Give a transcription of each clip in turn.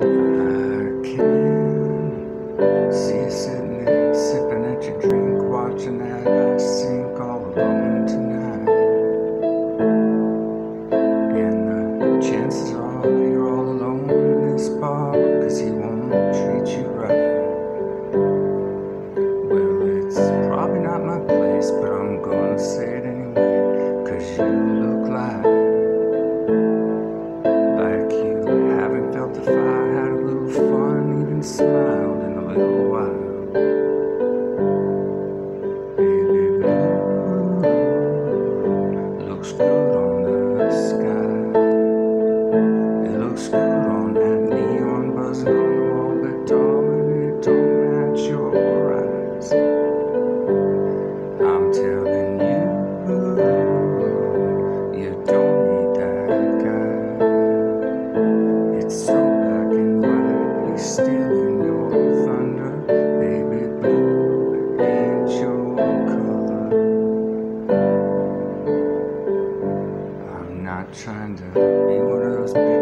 I can be one of those pick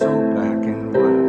so black and white.